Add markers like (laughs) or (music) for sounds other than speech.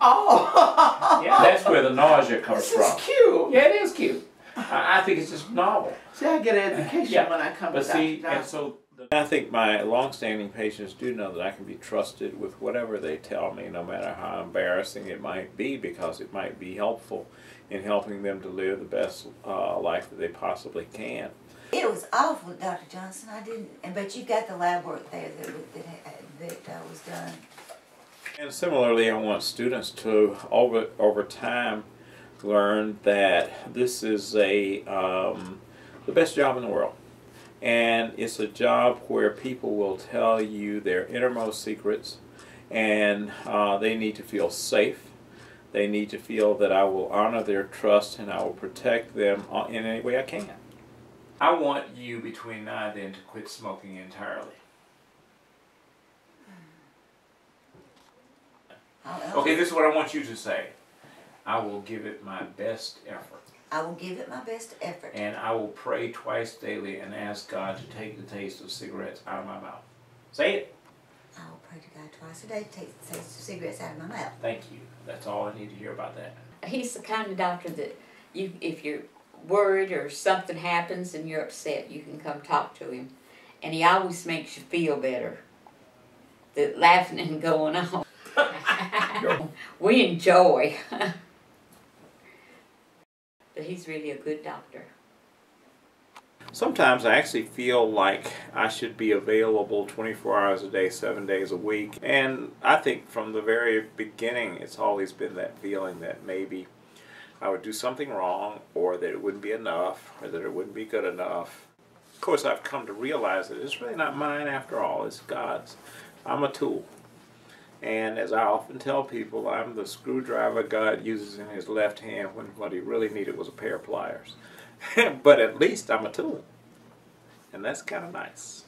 Oh. Yeah, that's where the nausea comes This is from. cute. Yeah, it is cute. I, I think it's just novel. See, I get an education Yeah, when I come But to see, Dr. and so I think my long-standing patients do know that I can be trusted with whatever they tell me, no matter how embarrassing it might be, because it might be helpful in helping them to live the best uh, life that they possibly can. It was awful, Dr. Johnson. I didn't, but you got the lab work there that was- that, that uh, was done. And similarly, I want students to over over time learn that this is a um, the best job in the world, and it's a job where people will tell you their innermost secrets, and uh, they need to feel safe. They need to feel that I will honor their trust and I will protect them uh, in any way I can. I want you between now and then to quit smoking entirely. Okay, this is what I want you to say. I will give it my best effort. I will give it my best effort. And I will pray twice daily and ask God to take the taste of cigarettes out of my mouth. Say it. I will pray to God twice a day to take the taste of cigarettes out of my mouth. Thank you. That's all I need to hear about that. He's the kind of doctor that you, if you're worried or something happens and you're upset, you can come talk to him, and he always makes you feel better. The laughing (laughs) and going on. (laughs) we enjoy. (laughs) but he's really a good doctor. Sometimes I actually feel like I should be available 24 hours a day, seven days a week. And I think from the very beginning, it's always been that feeling that maybe I would do something wrong, or that it wouldn't be enough, or that it wouldn't be good enough. Of course, I've come to realize that it's really not mine after all, it's God's. I'm a tool. And as I often tell people, I'm the screwdriver God uses in his left hand when what he really needed was a pair of pliers. (laughs) but at least I'm a tool. And that's kind of nice.